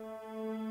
Música